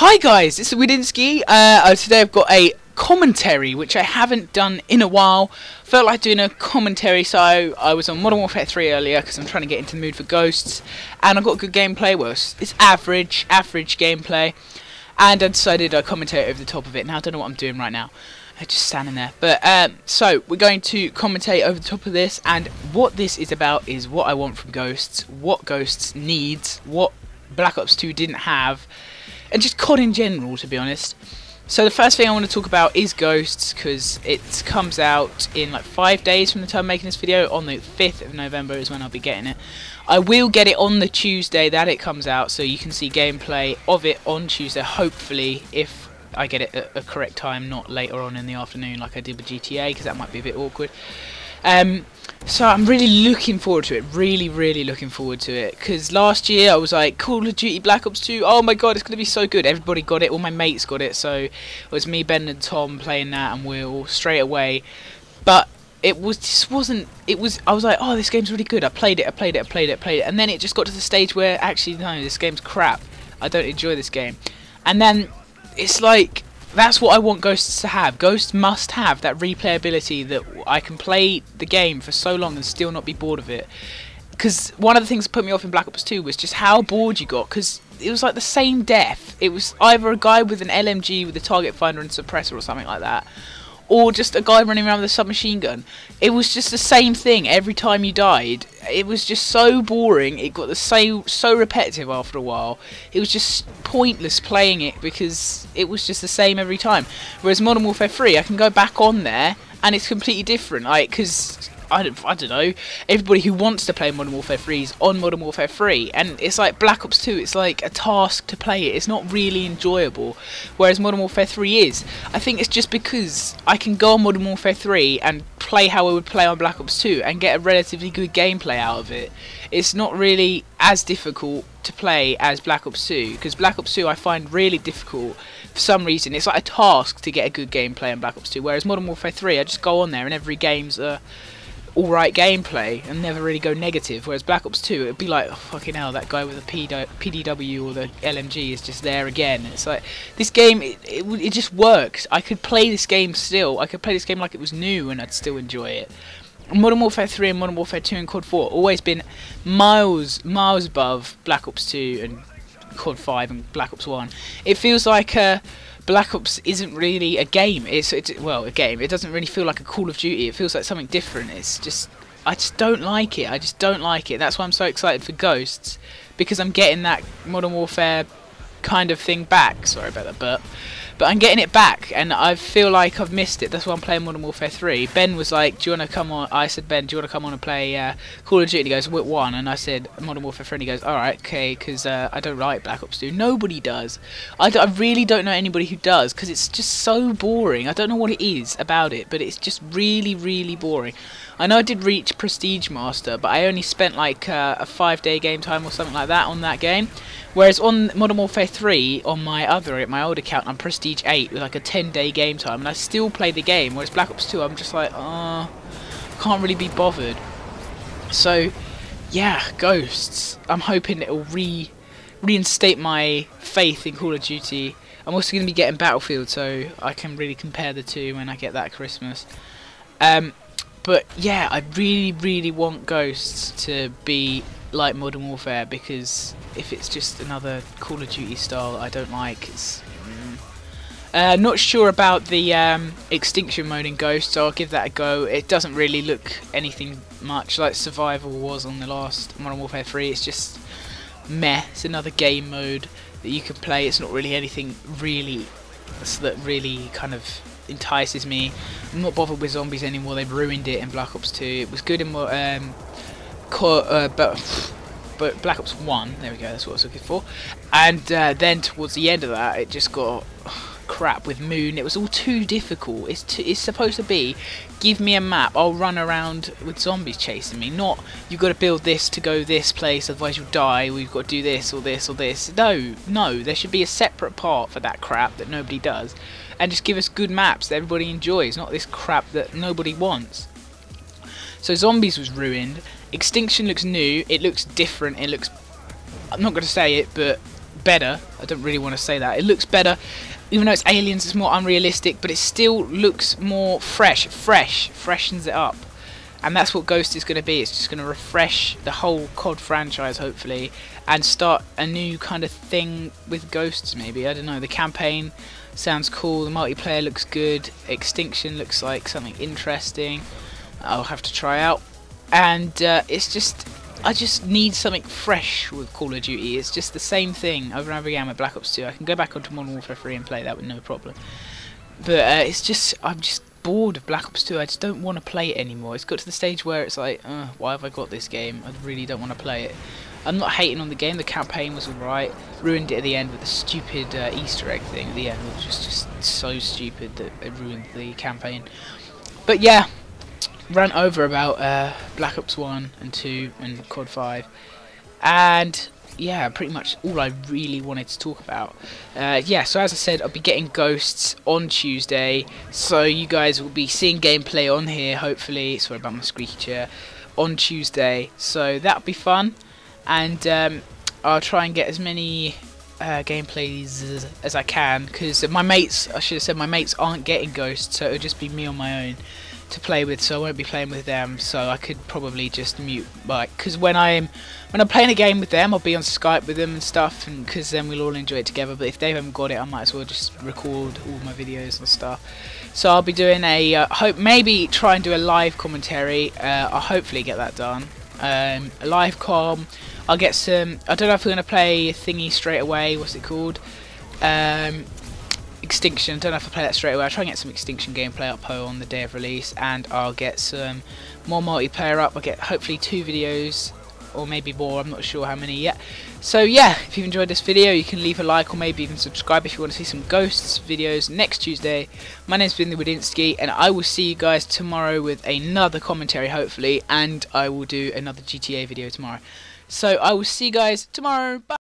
Hi guys, it's Woodinsky. Uh, uh, today I've got a commentary which I haven't done in a while. Felt like doing a commentary, so I was on Modern Warfare 3 earlier because I'm trying to get into the mood for Ghosts, and I got good gameplay. Well, it's, it's average, average gameplay, and I decided I'd commentate over the top of it. Now I don't know what I'm doing right now. I'm just standing there. But um, so we're going to commentate over the top of this, and what this is about is what I want from Ghosts, what Ghosts needs, what Black Ops 2 didn't have and just COD in general, to be honest. So the first thing I want to talk about is Ghosts, because it comes out in like five days from the time I'm making this video. On the 5th of November is when I'll be getting it. I will get it on the Tuesday that it comes out, so you can see gameplay of it on Tuesday, hopefully, if I get it at a correct time, not later on in the afternoon like I did with GTA, because that might be a bit awkward. Um, so I'm really looking forward to it. Really, really looking forward to it. Because last year I was like, Call of Duty Black Ops 2. Oh my god, it's going to be so good. Everybody got it. All my mates got it. So it was me, Ben, and Tom playing that, and we Will straight away. But it was just wasn't. It was. I was like, oh, this game's really good. I played it. I played it. I played it. I played it. And then it just got to the stage where actually, no, this game's crap. I don't enjoy this game. And then it's like that's what I want Ghosts to have. Ghosts must have that replayability that I can play the game for so long and still not be bored of it. Because one of the things that put me off in Black Ops 2 was just how bored you got. Because it was like the same death. It was either a guy with an LMG with a target finder and suppressor or something like that, or just a guy running around with a submachine gun. It was just the same thing every time you died. It was just so boring. It got the same so repetitive after a while. It was just pointless playing it because it was just the same every time. Whereas Modern Warfare 3, I can go back on there and it's completely different. Like because I don't, I don't know, everybody who wants to play Modern Warfare 3 is on Modern Warfare 3, and it's like Black Ops 2, it's like a task to play it, it's not really enjoyable, whereas Modern Warfare 3 is. I think it's just because I can go on Modern Warfare 3 and play how I would play on Black Ops 2 and get a relatively good gameplay out of it. It's not really as difficult to play as Black Ops 2, because Black Ops 2 I find really difficult for some reason. It's like a task to get a good gameplay in Black Ops 2, whereas Modern Warfare 3, I just go on there and every game's a alright gameplay and never really go negative. Whereas Black Ops 2, it'd be like, oh, fucking hell, that guy with the PDW or the LMG is just there again. It's like, this game, it, it, it just works. I could play this game still. I could play this game like it was new and I'd still enjoy it. Modern Warfare 3 and Modern Warfare 2 and COD 4 always been miles, miles above Black Ops 2 and COD 5 and Black Ops 1. It feels like a Black Ops isn't really a game. It's, it's well a game. It doesn't really feel like a Call of Duty. It feels like something different. It's just I just don't like it. I just don't like it. That's why I'm so excited for Ghosts because I'm getting that Modern Warfare kind of thing back. Sorry about that burp. But I'm getting it back, and I feel like I've missed it. That's why I'm playing Modern Warfare 3. Ben was like, "Do you want to come on?" I said, "Ben, do you want to come on and play uh, Call of Duty?" And he goes, "What one?" And I said, "Modern Warfare 3." And he goes, "All right, okay," because uh, I don't like Black Ops 2. Nobody does. I, I really don't know anybody who does because it's just so boring. I don't know what it is about it, but it's just really, really boring. I know I did reach Prestige Master, but I only spent like uh, a five day game time or something like that on that game. Whereas on Modern Warfare 3, on my other, my old account, I'm Prestige 8 with like a 10 day game time, and I still play the game. Whereas Black Ops 2, I'm just like, oh, can't really be bothered. So, yeah, Ghosts. I'm hoping it'll re reinstate my faith in Call of Duty. I'm also going to be getting Battlefield, so I can really compare the two when I get that Christmas. Um, but yeah, I really, really want Ghosts to be like Modern Warfare because if it's just another Call of Duty style I don't like, it's. Uh, not sure about the um, extinction mode in Ghost, so I'll give that a go. It doesn't really look anything much like Survival was on the last Modern Warfare 3. It's just meh. It's another game mode that you can play. It's not really anything really that really kind of entices me. I'm not bothered with zombies anymore. They've ruined it in Black Ops 2. It was good in um, uh, but but Black Ops 1. There we go. That's what I was looking for. And uh, then towards the end of that, it just got crap with Moon. It was all too difficult. It's too, it's supposed to be, give me a map. I'll run around with zombies chasing me. Not you've got to build this to go this place, otherwise you'll die. You've got to do this or this or this. No, no. There should be a separate part for that crap that nobody does and just give us good maps that everybody enjoys, not this crap that nobody wants. So Zombies was ruined. Extinction looks new. It looks different. It looks... I'm not going to say it, but better. I don't really want to say that. It looks better, even though it's aliens. It's more unrealistic, but it still looks more fresh. Fresh freshens it up, and that's what Ghost is going to be. It's just going to refresh the whole COD franchise, hopefully, and start a new kind of thing with Ghosts. Maybe I don't know. The campaign sounds cool. The multiplayer looks good. Extinction looks like something interesting. I'll have to try out, and uh, it's just I just need something fresh with Call of Duty. It's just the same thing over and over again with Black Ops 2. I can go back onto Modern Warfare 3 and play that with no problem. But uh, it's just, I'm just bored of Black Ops 2. I just don't want to play it anymore. It's got to the stage where it's like, uh, why have I got this game? I really don't want to play it. I'm not hating on the game. The campaign was alright. Ruined it at the end with the stupid uh, Easter egg thing at the end, which was just so stupid that it ruined the campaign. But yeah, rant over about uh, Black Ops 1 and 2 and COD 5 and yeah pretty much all I really wanted to talk about. Uh, yeah so as I said I'll be getting Ghosts on Tuesday. So you guys will be seeing gameplay on here hopefully. Sorry about my squeaky chair. On Tuesday. So that'll be fun. And um, I'll try and get as many uh, gameplays as, I can because my mates I should have said my mates aren't getting Ghosts so it'll just be me on my own to play with, so I won't be playing with them. So I could probably just mute, like, because when I'm when I'm playing a game with them, I'll be on Skype with them and stuff, and because then we'll all enjoy it together. But if they haven't got it, I might as well just record all my videos and stuff. So I'll be doing a uh, hope maybe try and do a live commentary. Uh, I'll hopefully get that done. Um, a live com. I'll get some. I don't know if we're gonna play thingy straight away. What's it called? Um, Extinction, don't know if I play that straight away, I'll try and get some Extinction gameplay up on the day of release, and I'll get some more multiplayer up, I'll get hopefully two videos, or maybe more, I'm not sure how many yet. So yeah, if you've enjoyed this video, you can leave a like, or maybe even subscribe if you want to see some Ghosts videos next Tuesday. My name's been Woodinsky, and I will see you guys tomorrow with another commentary, hopefully, and I will do another GTA video tomorrow. So I will see you guys tomorrow, bye!